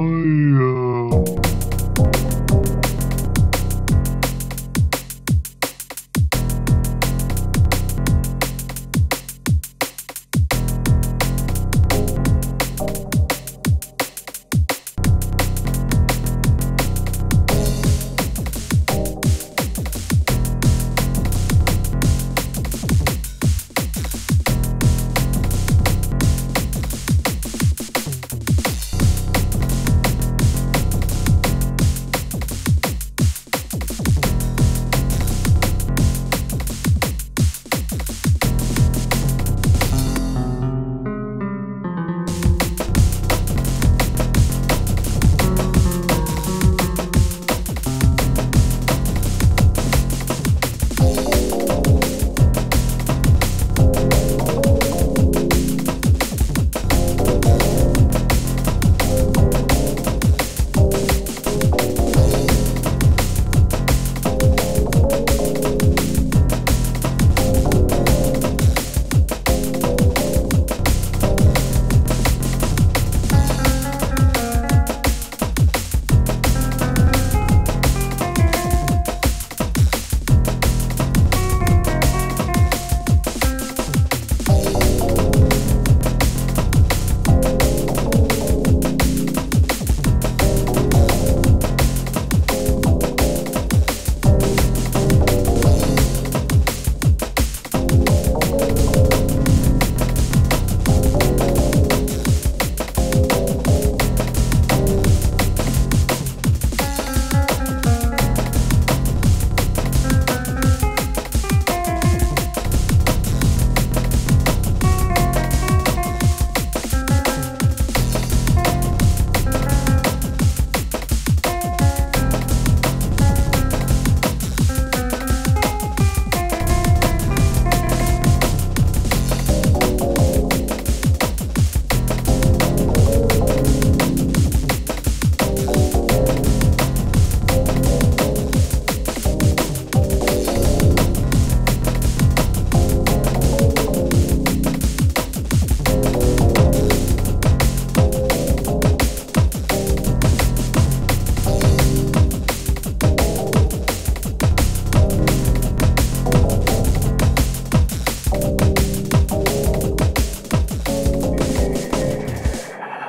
I